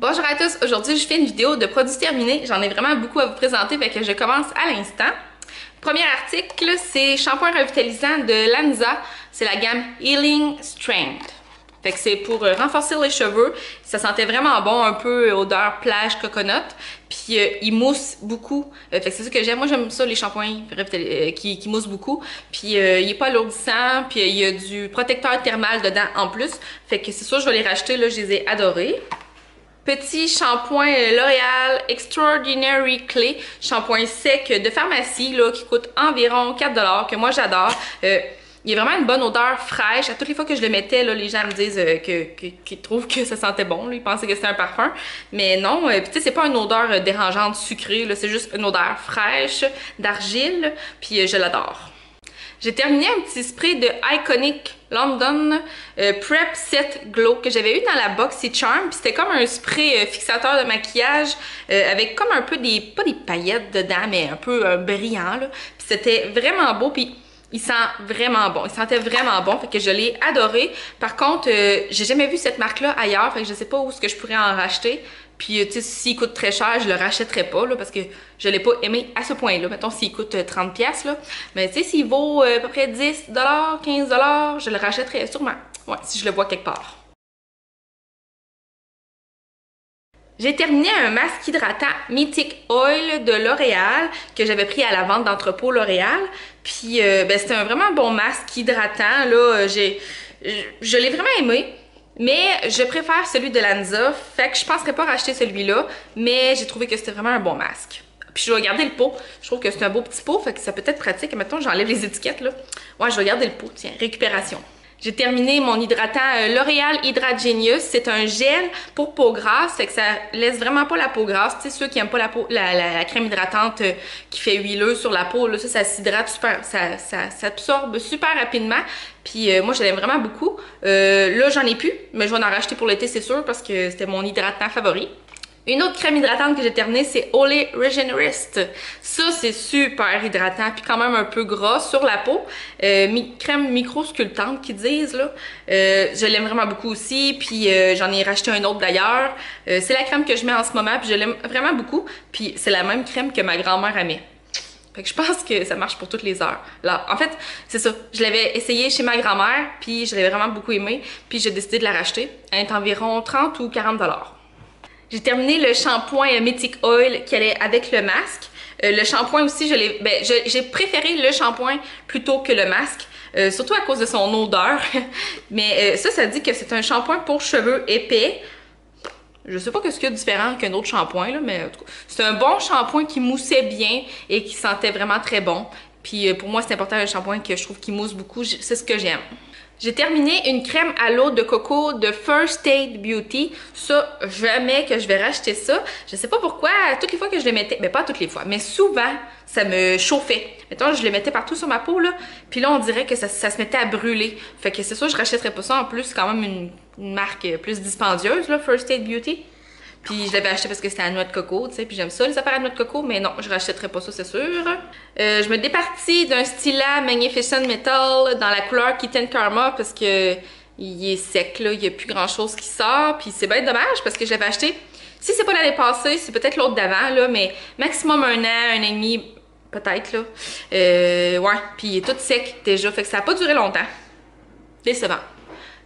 Bonjour à tous, aujourd'hui je fais une vidéo de produits terminés. J'en ai vraiment beaucoup à vous présenter, fait que je commence à l'instant. Premier article, c'est shampoing revitalisant de Lanza. C'est la gamme Healing Strength. Fait que c'est pour euh, renforcer les cheveux. Ça sentait vraiment bon, un peu odeur plage coconut. Puis euh, il mousse beaucoup. Euh, fait que c'est ça que j'aime. Moi j'aime ça les shampoings qui, qui moussent beaucoup. Puis il est pas alourdissant. Puis il y a du protecteur thermal dedans en plus. Fait que c'est sûr je vais les racheter. Là, je les ai adorés. Petit shampoing L'Oréal Extraordinary Clay, shampoing sec de pharmacie là, qui coûte environ 4$, que moi j'adore. Euh, il y a vraiment une bonne odeur fraîche. À toutes les fois que je le mettais, là, les gens me disent euh, qu'ils trouvent que ça sentait bon. Là. Ils pensaient que c'était un parfum. Mais non, euh, tu sais, c'est pas une odeur dérangeante sucrée. C'est juste une odeur fraîche, d'argile. Puis je l'adore. J'ai terminé un petit spray de Iconic London euh, Prep Set Glow que j'avais eu dans la Boxy Charm. C'était comme un spray euh, fixateur de maquillage euh, avec comme un peu des, pas des paillettes dedans, mais un peu brillant. Là. C'était vraiment beau. Puis il sent vraiment bon. Il sentait vraiment bon. Fait que je l'ai adoré. Par contre, j'ai jamais vu cette marque-là ailleurs. Fait que je sais pas où est-ce que je pourrais en racheter. Puis, euh, tu sais, s'il coûte très cher, je le rachèterai pas, là, parce que je l'ai pas aimé à ce point-là. Mettons, s'il coûte 30$, euh, là. Mais, tu sais, s'il vaut euh, à peu près 10$, 15$, je le rachèterai sûrement. Ouais, si je le vois quelque part. J'ai terminé un masque hydratant Mythic Oil de L'Oréal que j'avais pris à la vente d'entrepôt L'Oréal. Puis, ben, c'était un vraiment bon masque hydratant. Là, j'ai, je l'ai vraiment aimé. Mais je préfère celui de Lanza, fait que je penserais pas racheter celui-là, mais j'ai trouvé que c'était vraiment un bon masque. Puis je vais garder le pot. Je trouve que c'est un beau petit pot, fait que ça peut être pratique. Mettons, j'enlève les étiquettes, là. Ouais, je vais garder le pot. Tiens, récupération. J'ai terminé mon hydratant euh, L'Oréal Hydrat Genius. C'est un gel pour peau grasse, fait que ça laisse vraiment pas la peau grasse. Tu sais, ceux qui aiment pas la, peau, la, crème hydratante euh, qui fait huileuse sur la peau, là, ça, ça s'hydrate super, ça, ça, super rapidement. Puis euh, moi, je l'aime vraiment beaucoup. là, j'en ai plus, mais je vais en racheter pour l'été, c'est sûr, parce que c'était mon hydratant favori. Une autre crème hydratante que j'ai terminée, c'est Olay Regenerist. Ça, c'est super hydratant, puis quand même un peu gras sur la peau. Euh, mi crème micro-sculptante, qu'ils disent, là. Euh, je l'aime vraiment beaucoup aussi, puis euh, j'en ai racheté un autre d'ailleurs. Euh, c'est la crème que je mets en ce moment, puis je l'aime vraiment beaucoup. Puis c'est la même crème que ma grand-mère aimait. Fait que je pense que ça marche pour toutes les heures. Là, en fait, c'est ça. Je l'avais essayé chez ma grand-mère, puis je l'avais vraiment beaucoup aimé, puis j'ai décidé de la racheter. Elle est environ 30 ou 40 dollars. J'ai terminé le shampoing Mythic Oil qui allait avec le masque. Euh, le shampoing aussi, je l'ai, ben, j'ai préféré le shampoing plutôt que le masque. Euh, surtout à cause de son odeur. Mais euh, ça, ça dit que c'est un shampoing pour cheveux épais. Je sais pas ce qu'il y a de différent qu'un autre shampoing, là, mais c'est un bon shampoing qui moussait bien et qui sentait vraiment très bon. Puis pour moi, c'est important un shampoing que je trouve qui mousse beaucoup. C'est ce que j'aime. J'ai terminé une crème à l'eau de coco de First Aid Beauty. Ça, jamais que je vais racheter ça. Je sais pas pourquoi, toutes les fois que je le mettais, mais pas toutes les fois, mais souvent, ça me chauffait. Mettons, je le mettais partout sur ma peau, là, puis là, on dirait que ça, se mettait à brûler. Fait que c'est ça, je rachèterais pas ça. En plus, c'est quand même une marque plus dispendieuse, là, First Aid Beauty. Puis je l'avais acheté parce que c'était à noix de coco, tu sais, puis j'aime ça les appareils à noix de coco, mais non, je rachèterai pas ça, c'est sûr. Euh, je me départis d'un stylet Magnificent Metal dans la couleur Kitten Karma parce que il est sec, là, il y a plus grand chose qui sort, puis c'est bien dommage parce que je l'avais acheté. Si c'est pas l'année passée, c'est peut-être l'autre d'avant, là, mais maximum un an, un an et demi, peut-être, là. Euh, ouais, puis il est tout sec déjà, fait que ça a pas duré longtemps. Décevant.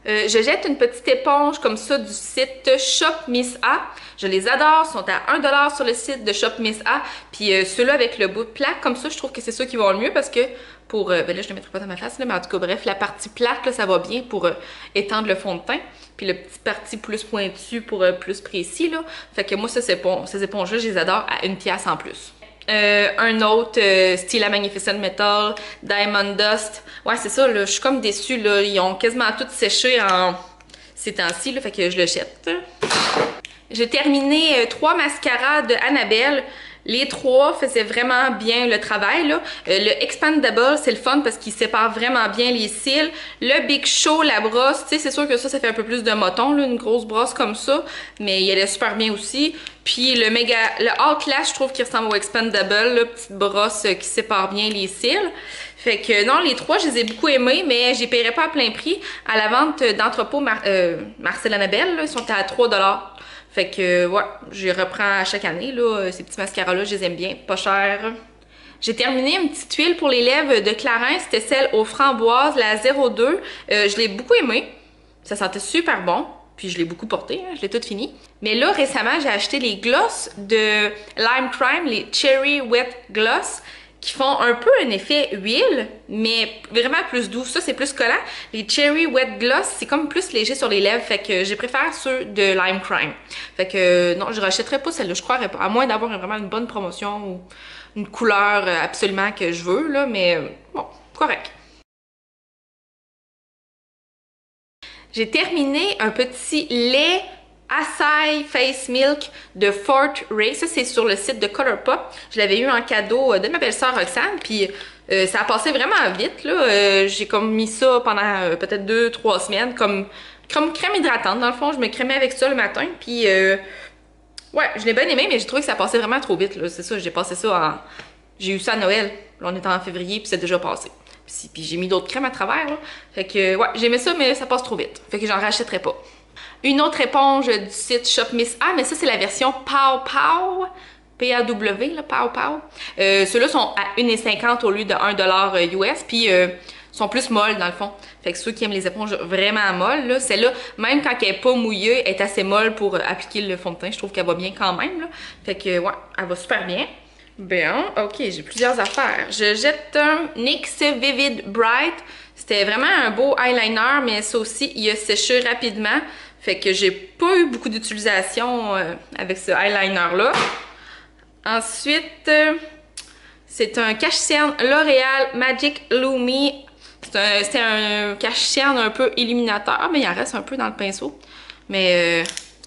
Euh, je jette une petite éponge comme ça du site Shop Miss A. Je les adore, sont à 1$ sur le site de Shop Miss A. Puis euh, ceux-là avec le bout de plaque, comme ça, je trouve que c'est ceux qui vont le mieux parce que pour... Euh, ben là, je ne mettrai pas dans ma face, là, mais en tout cas, bref, la partie plaque, là, ça va bien pour étendre le fond de teint. Puis le petit parti plus pointu pour plus précis, là. Fait que moi, ça, ces éponges-là, je les adore à une pièce en plus. Euh, un autre euh, Magnificent Metal, Diamond Dust. Ouais, c'est ça, là, je suis comme déçue, là. Ils ont quasiment tout séché en ces temps-ci, là, fait que je le jette. J'ai terminé euh, trois mascaras de Annabelle. Les trois faisaient vraiment bien le travail. Là. Euh, le Expandable, c'est le fun parce qu'il sépare vraiment bien les cils. Le Big Show, la brosse, c'est sûr que ça, ça fait un peu plus de moton, là, une grosse brosse comme ça, mais il allait super bien aussi. Puis le méga, le Outlast, je trouve qu'il ressemble au Expandable, là, petite brosse qui sépare bien les cils. Fait que non, les trois, je les ai beaucoup aimés, mais j'y paierais pas à plein prix. À la vente d'entrepôt euh, Marcel Annabelle, ils sont à 3$. Fait que, ouais, je reprends à chaque année, là, ces petits mascaras-là, je les aime bien, pas cher. J'ai terminé une petite huile pour les lèvres de Clarins, c'était celle aux framboises, la 02. Euh, je l'ai beaucoup aimée, ça sentait super bon. Puis je l'ai beaucoup porté, hein, je l'ai toute fini. Mais là, récemment, j'ai acheté les gloss de Lime Crime, les Cherry Wet Gloss, qui font un peu un effet huile, mais vraiment plus doux. Ça, c'est plus collant. Les Cherry Wet Gloss, c'est comme plus léger sur les lèvres, fait que j'ai préféré ceux de Lime Crime. Fait que non, je rachèterai pas celle-là, je croirais pas. À moins d'avoir vraiment une bonne promotion ou une couleur absolument que je veux, là, mais bon, correct. J'ai terminé un petit lait Acai Face Milk de Fort Ray. Ça, c'est sur le site de Colourpop. Je l'avais eu en cadeau euh, de ma belle-sœur Roxane. Puis euh, ça a passé vraiment vite. là. Euh, j'ai comme mis ça pendant peut-être deux, trois semaines comme, comme crème hydratante. Dans le fond, je me crémais avec ça le matin. Puis ouais, je l'ai bien aimé, mais j'ai trouvé que ça passait vraiment trop vite. C'est ça, j'ai passé ça en... J'ai eu ça à Noël. Là, on est en février, puis c'est déjà passé. Puis, j'ai mis d'autres crèmes à travers. Fait que, ouais, j'aimais ça, mais ça passe trop vite. Fait que j'en rachèterai pas. Une autre éponge du site Shop Miss Ah, mais ça, c'est la version Pow Pow. P-A-W, Pow Pow. Euh, Ceux-là sont à 1,50 au lieu de 1$ US, puis euh, sont plus molles dans le fond. Fait que ceux qui aiment les éponges vraiment molles, là, celle-là, même quand elle est pas mouillée, est assez molle pour euh, appliquer le fond de teint. Je trouve qu'elle va bien quand même. Fait que, ouais, elle va super bien. Bien, ok, j'ai plusieurs affaires. Je jette un NYX Vivid Bright. C'était vraiment un beau eyeliner, mais ça aussi, il a séché rapidement. Fait que j'ai pas eu beaucoup d'utilisation euh, avec ce eyeliner-là. Ensuite, euh, c'est un cache-cerne L'Oréal Magic Lumi. C'est un, un un peu illuminateur, mais il en reste un peu dans le pinceau. Mais euh,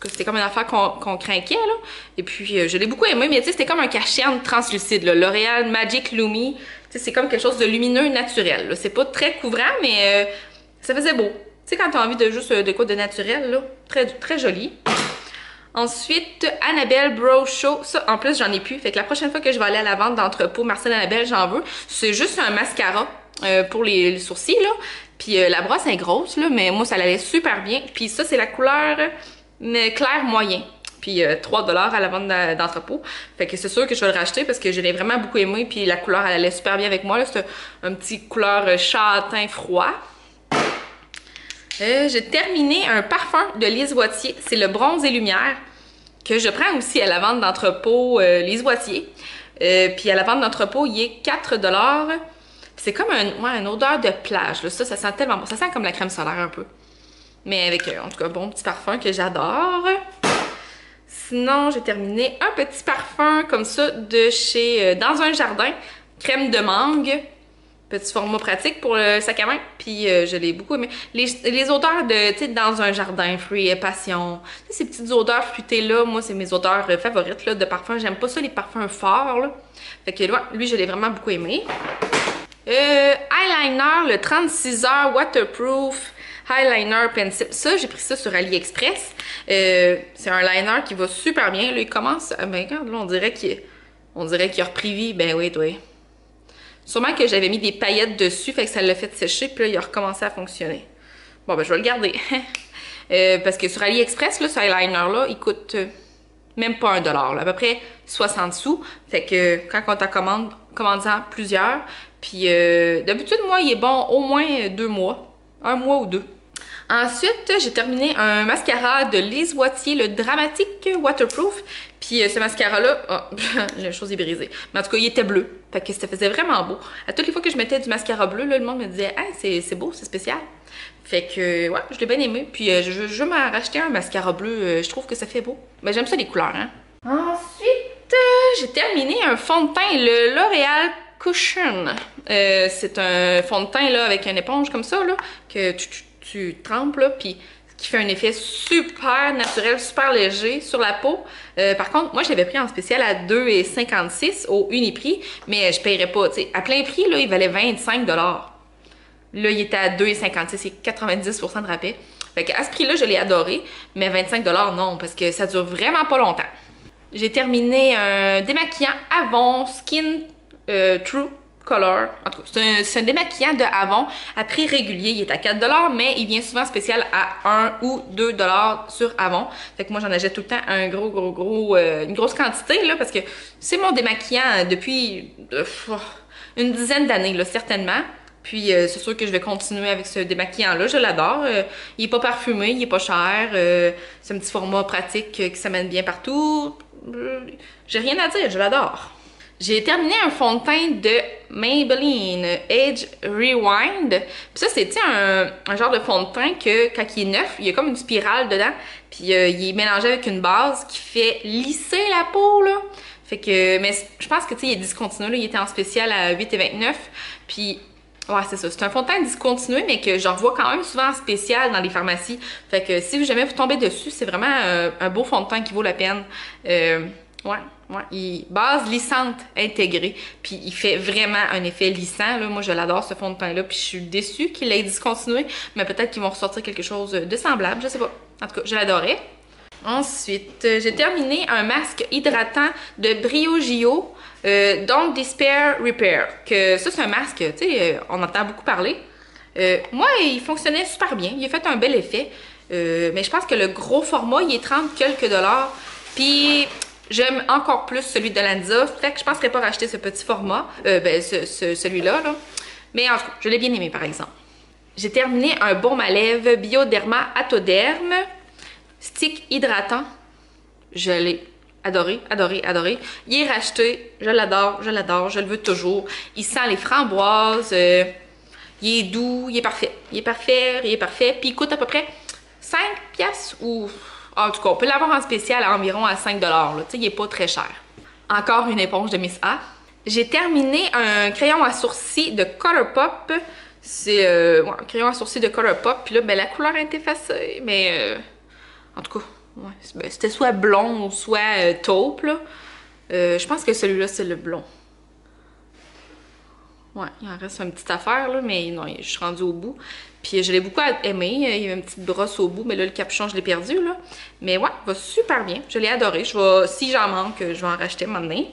c'était comme une affaire qu'on craquait, là. Et puis, je l'ai beaucoup aimé, mais tu sais, c'était comme un cachet translucide, L'Oréal Magic Lumi. Tu sais, c'est comme quelque chose de lumineux naturel, C'est pas très couvrant, mais ça faisait beau. Tu sais, quand t'as envie de juste euh, de quoi de naturel, là. Très, joli. Ensuite, Annabelle Bro Show. Ça, en plus, j'en ai plus. Fait que la prochaine fois que je vais aller à la vente d'entrepôt Marcel Annabelle, j'en veux. C'est juste un mascara pour les, sourcils, là. Puis la brosse est grosse, là, mais moi, ça allait super bien. Puis ça, c'est la couleur mais clair moyen. Puis 3$ euh, à la vente d'entrepôt. Fait que c'est sûr que je vais le racheter parce que je l'ai vraiment beaucoup aimé. Puis la couleur, elle allait super bien avec moi. C'est un, petit couleur euh, châtain froid. Euh, j'ai terminé un parfum de Lise Wattier. C'est le bronze et lumière que je prends aussi à la vente d'entrepôt Lise Wattier. puis à la vente d'entrepôt, il est 4$. C'est comme un, ouais, une odeur de plage. Ça, ça sent tellement bon. Ça sent comme la crème solaire un peu. Mais avec, euh, en tout cas, un bon petit parfum que j'adore. Sinon, j'ai terminé un petit parfum comme ça de chez euh, Dans un jardin, crème de mangue. Petit format pratique pour le sac à main. Puis euh, je l'ai beaucoup aimé. Les, odeurs de, tu sais, Dans un jardin, fruits et passion. ces petites odeurs fruitées-là, moi, c'est mes odeurs favorites là, de parfum. J'aime pas ça, les parfums forts. Là. Fait que lui, je l'ai vraiment beaucoup aimé. eyeliner, le 36 heures waterproof Highliner Pencil. Ça, j'ai pris ça sur AliExpress. Euh, c'est un liner qui va super bien. Là, il commence... Ah, ben, regarde, là, on dirait qu'il on dirait qu'il a repris vie. Ben oui, oui. Sûrement que j'avais mis des paillettes dessus, fait que ça l'a fait sécher, puis là, il a recommencé à fonctionner. Bon, ben, je vais le garder. euh, parce que sur AliExpress, là, ce eyeliner-là, il coûte euh, même pas un dollar, à peu près 60 sous. Fait que quand on t'en commande, commande-en plusieurs. Puis euh, d'habitude, moi, il est bon au moins deux mois. Un mois ou deux. Ensuite, j'ai terminé un mascara de Lise Wattier, le Dramatique Waterproof. Puis euh, ce mascara-là, oh, la chose est brisée. Mais en tout cas, il était bleu. Fait que ça faisait vraiment beau. À toutes les fois que je mettais du mascara bleu, le monde me disait « Hey, c'est beau, c'est spécial. » Fait que, ouais, je l'ai bien aimé. Puis euh, je, je vais m'en racheter un mascara bleu. Euh, je trouve que ça fait beau. Mais j'aime ça les couleurs, hein. Ensuite, j'ai terminé un fond de teint, le L'Oréal Cushion. c'est un fond de teint là, avec une éponge comme ça, là, que tu tu trempes, là, puis qui fait un effet super naturel, super léger sur la peau. Euh, par contre, moi, je l'avais pris en spécial à 2,56 au Uniprix, mais je paierais pas, tu sais. À plein prix, là, il valait 25 Là, il était à 2,56 c'est 90% de rabais. Fait qu'à ce prix-là, je l'ai adoré, mais 25 non, parce que ça dure vraiment pas longtemps. J'ai terminé un démaquillant Avon Skin euh, True Color. En tout cas, c'est un, démaquillant de Avon à prix régulier. Il est à 4$, mais il vient souvent spécial à 1 ou 2$ sur Avon. Fait que moi, j'en achète tout le temps un gros, gros, gros, euh, une grosse quantité, là, parce que c'est mon démaquillant depuis euh, une dizaine d'années, là, certainement. Puis euh, c'est sûr que je vais continuer avec ce démaquillant-là. Je l'adore. il est pas parfumé, il est pas cher. c'est un petit format pratique qui s'amène bien partout. J'ai rien à dire, je l'adore. J'ai terminé un fond de teint de Maybelline Age Rewind. Puis ça, c'est un, un genre de fond de teint que quand il est neuf, il y a comme une spirale dedans. Puis euh, il est mélangé avec une base qui fait lisser la peau, là. Fait que, mais je pense que, tu sais, il est discontinué, là. Il était en spécial à 8,29. Puis, ouais, c'est ça. C'est un fond de teint discontinué, mais que j'en vois quand même souvent en spécial dans les pharmacies. Fait que si jamais vous tombez dessus, c'est vraiment euh, un beau fond de teint qui vaut la peine. Euh, Ouais, ouais. Il, base lissante intégrée. Puis il fait vraiment un effet lissant. Là. Moi, je l'adore ce fond de teint-là. Puis je suis déçue qu'il ait discontinué. Mais peut-être qu'ils vont ressortir quelque chose de semblable. Je sais pas. En tout cas, je l'adorais. Ensuite, euh, j'ai terminé un masque hydratant de Briogeo, euh, Don't Despair Repair. Que ça, c'est un masque, tu sais, euh, on entend beaucoup parler. Euh, moi, il fonctionnait super bien. Il a fait un bel effet. mais je pense que le gros format, il est 30 quelques dollars. Puis J'aime encore plus celui de Lanza. Fait que je penserais pas racheter ce petit format. Euh, ben, celui-là, là. Mais en tout cas, je l'ai bien aimé, par exemple. J'ai terminé un baume à lèvres Bioderma Atoderme. Stick hydratant. Je l'ai adoré, adoré, adoré. Il est racheté. Je l'adore, je l'adore, je le veux toujours. Il sent les framboises. Euh, il est doux, il est parfait. Il est parfait, il est parfait. Puis il coûte à peu près 5 pièces ou en tout cas, on peut l'avoir en spécial à environ à 5 Tu sais, il est pas très cher. Encore une éponge de Miss A. J'ai terminé un crayon à sourcils de Colourpop. C'est euh, un crayon à sourcils de Colourpop. Puis là, ben, la couleur est effacée. Mais euh, en tout cas, ben, c'était soit blond ou soit euh, taupe. je pense que celui-là, c'est le blond. Ouais, il en reste une petite affaire, là, mais non, je suis rendue au bout. Puis je l'ai beaucoup aimé. Il y a une petite brosse au bout, mais là, le capuchon, je l'ai perdu, là. Mais ouais, va super bien. Je l'ai adoré. Je vais, si j'en manque, je vais en racheter maintenant.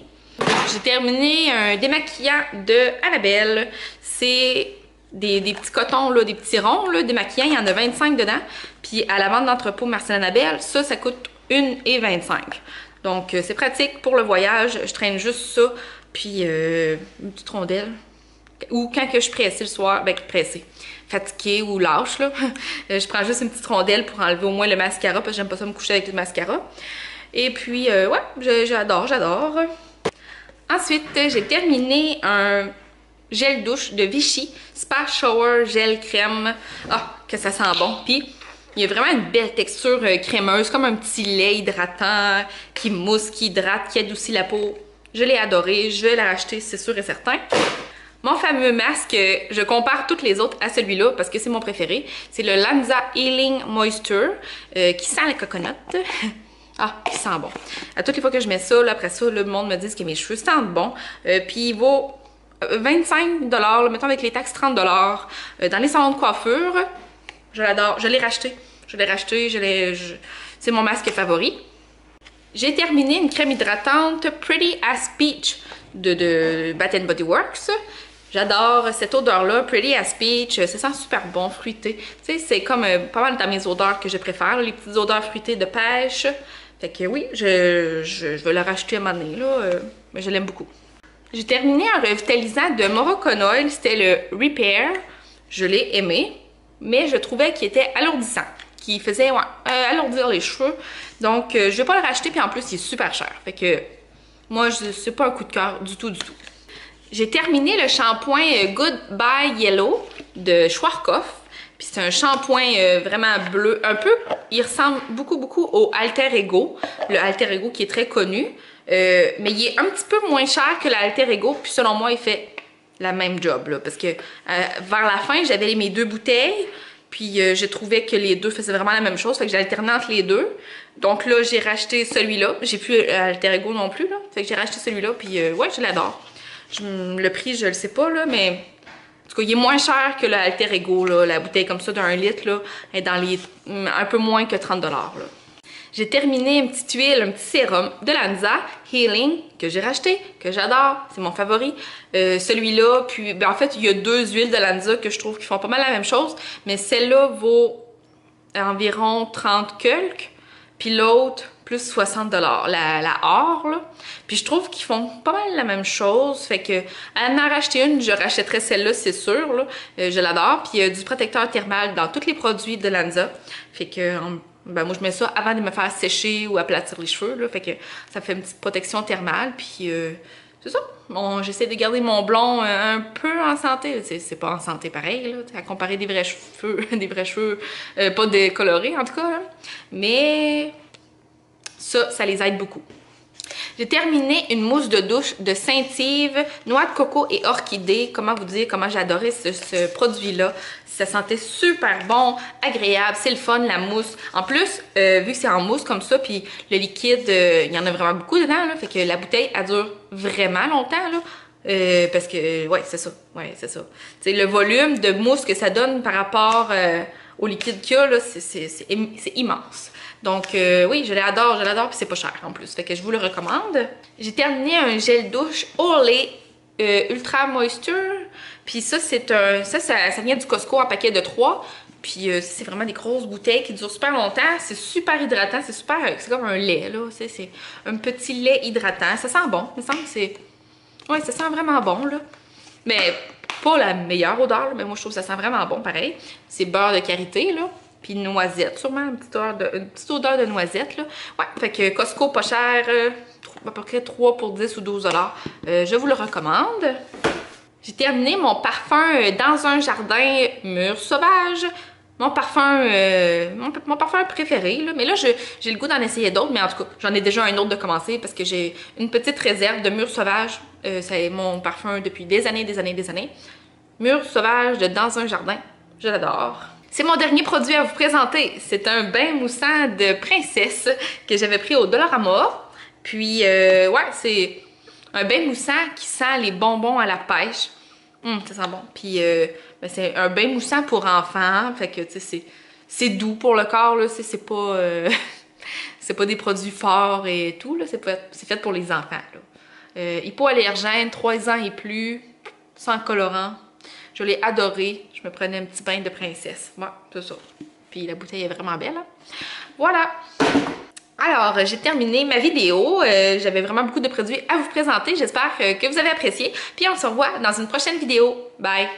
J'ai terminé un démaquillant de Annabelle. C'est des, petits cotons, là, des petits ronds, là, démaquillants. Il y en a 25 dedans. Puis à la vente d'entrepôt Marcel Annabelle, ça, ça coûte 1,25. Donc, euh, c'est pratique pour le voyage. Je traîne juste ça. Puis euh, une petite rondelle ou quand que je suis pressée le soir, ben pressée, fatiguée ou lâche, là, euh, je prends juste une petite rondelle pour enlever au moins le mascara parce que j'aime pas ça me coucher avec le mascara. Et puis, euh, ouais, j'adore, j'adore. Ensuite, j'ai terminé un gel douche de Vichy, Spa Shower Gel Crème. Ah, que ça sent bon. Puis, il y a vraiment une belle texture euh, crémeuse, comme un petit lait hydratant qui mousse, qui hydrate, qui adoucit la peau. Je l'ai adoré, je vais la racheter, c'est sûr et certain. Mon fameux masque, je compare toutes les autres à celui-là parce que c'est mon préféré. C'est le Lanza Healing Moisture euh, qui sent la coconut. Ah, qui sent bon. À toutes les fois que je mets ça, après ça, le monde me dit que mes cheveux sentent bon. Euh, puis il vaut 25 euh, mettons avec les taxes 30 dans les salons de coiffure. Je l'adore. Je l'ai racheté. Je l'ai racheté. C'est mon masque favori. J'ai terminé une crème hydratante Pretty as Peach de, de Body Works. J'adore cette odeur-là, Pretty as Peach, ça sent super bon, fruité. Tu sais, c'est comme euh, pas mal dans mes odeurs que je préfère, les petites odeurs fruitées de pêche. Fait que oui, je, je, vais la racheter à moment donné, là, euh, mais je l'aime beaucoup. J'ai terminé un revitalisant de Morocco c'était le Repair. Je l'ai aimé, mais je trouvais qu'il était alourdissant, qui faisait ouais, euh, alourdir les cheveux. Donc, je vais pas le racheter, puis en plus, il est super cher. Fait que moi, c'est pas un coup de cœur du tout, du tout. J'ai terminé le shampoing euh, Goodbye Yellow de Schwarzkopf. Puis c'est un shampoing euh, vraiment bleu, un peu, il ressemble beaucoup, beaucoup au Alter Ego. Le Alter Ego qui est très connu. Euh, mais il est un petit peu moins cher que l'Alter Ego. Puis selon moi, il fait la même job. Là, parce que vers la fin, j'avais mes deux bouteilles. Puis je trouvais que les deux faisaient vraiment la même chose. Fait que j'ai alterné entre les deux. Donc là, j'ai racheté celui-là. J'ai plus Alter Ego non plus. Là. Fait que j'ai racheté celui-là. Puis ouais, je l'adore le prix, je le sais pas, là, mais en tout cas, il est moins cher que l'Alter Ego, là, la bouteille comme ça d'un litre, là, est dans les un peu moins que 30 là. J'ai terminé une petite huile, un petit sérum de Lanza Healing que j'ai racheté, que j'adore, c'est mon favori. Euh, celui-là, puis ben, en fait, il y a deux huiles de Lanza que je trouve qui font pas mal la même chose, mais celle-là vaut environ 30 quelques, puis l'autre plus 60 dollars la, la or là. Puis je trouve qu'ils font pas mal la même chose, fait que à en racheter une, je rachèterais celle-là, c'est sûr là. Euh, je l'adore, puis a du protecteur thermal dans tous les produits de Lanza. Fait que ben moi je mets ça avant de me faire sécher ou aplatir les cheveux là, fait que ça fait une petite protection thermale puis euh, c'est ça. Bon, j'essaie de garder mon blond euh, un peu en santé. C'est pas en santé pareil, là, à comparer des vrais cheveux, des vrais cheveux pas décolorés en tout cas. Mais ça, ça les aide beaucoup. J'ai terminé une mousse de douche de Saint-Yves, noix de coco et orchidée. Comment vous dire comment j'adorais ce, produit-là. Ça sentait super bon, agréable, c'est le fun, la mousse. En plus, euh, vu que c'est en mousse comme ça, puis le liquide, euh, il y en a vraiment beaucoup dedans, fait que la bouteille, elle dure vraiment longtemps, là. Euh, parce que, ouais, c'est ça, ouais, c'est ça. C'est le volume de mousse que ça donne par rapport au liquide qu'il y a, c'est immense. Donc euh, oui, je l'adore, je l'adore, puis c'est pas cher en plus. Fait que je vous le recommande. J'ai terminé un gel douche Olay euh, Ultra Moisture. Puis ça, c'est un. Ça, ça, vient du Costco en paquet de 3. Puis euh, c'est vraiment des grosses bouteilles qui durent super longtemps. C'est super hydratant. C'est super. C'est comme un lait, là. C'est un petit lait hydratant. Ça sent bon. Il me semble c'est. Ouais, ça sent vraiment bon, là. Mais pas la meilleure odeur, mais moi je trouve que ça sent vraiment bon pareil. C'est beurre de karité, là puis noisette, sûrement une petite odeur de, noisette, là. Ouais, fait que Costco pas cher, euh, à peu près 3 pour 10 ou 12 dollars. Euh, je vous le recommande. J'ai terminé mon parfum euh, dans un jardin mur sauvage. Mon parfum, mon, parfum préféré, mais là j'ai le goût d'en essayer d'autres, mais en tout cas j'en ai déjà un autre de commencer parce que j'ai une petite réserve de mur sauvage, c'est mon parfum depuis des années, des années, des années. Mur sauvage de dans un jardin, je l'adore. C'est mon dernier produit à vous présenter. C'est un bain moussant de princesse que j'avais pris au Dollarama. Puis, euh, ouais, c'est un bain moussant qui sent les bonbons à la pêche. Hum, ça sent bon. Puis, euh, ben, c'est un bain moussant pour enfants. Fait que, tu sais, c'est doux pour le corps, là. C'est pas... Euh, pas des produits forts et tout. C'est fait pour les enfants, là. Euh, hypoallergène, 3 ans et plus, sans colorant. Je l'ai adoré. Je me prenais un petit bain de princesse. Moi, c'est ça. Puis la bouteille est vraiment belle. Hein. Voilà. Alors, j'ai terminé ma vidéo. Euh, j'avais vraiment beaucoup de produits à vous présenter. J'espère que vous avez apprécié. Puis on se revoit dans une prochaine vidéo. Bye!